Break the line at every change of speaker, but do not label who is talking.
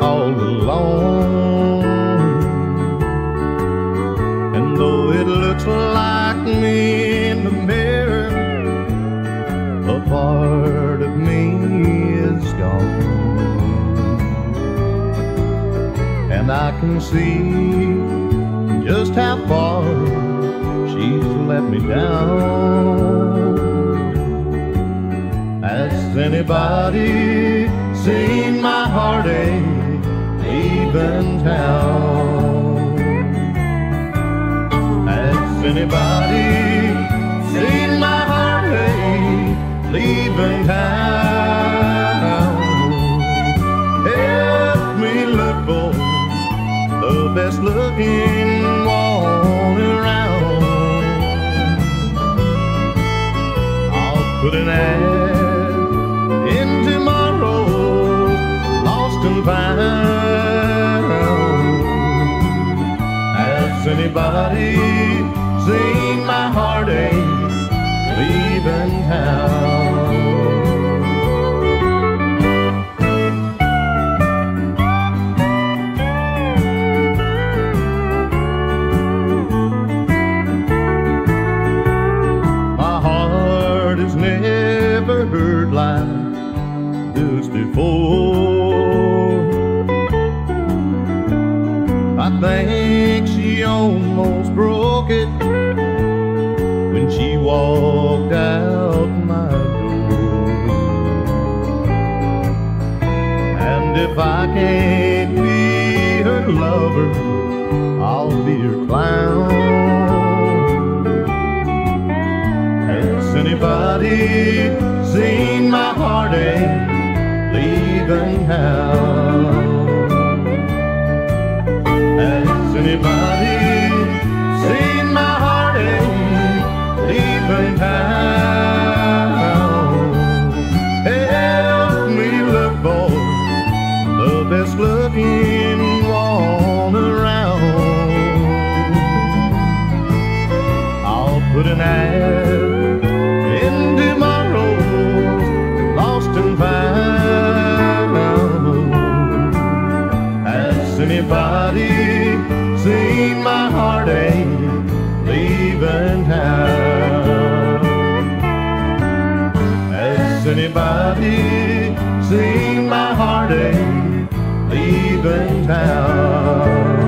all alone. And though it looks like me in the mirror, a part of me is gone. And I can see just how far she's let me down. Has anybody seen my heartache leaving town? Has anybody seen my heartache leaving town? Help me look for the best looking anybody I think she almost broke it when she walked out my door. And if I can't be her lover, I'll be her clown. Has anybody seen my heartache leaving town? Anybody seen my heartache leaving town? Has anybody seen my heartache leaving town?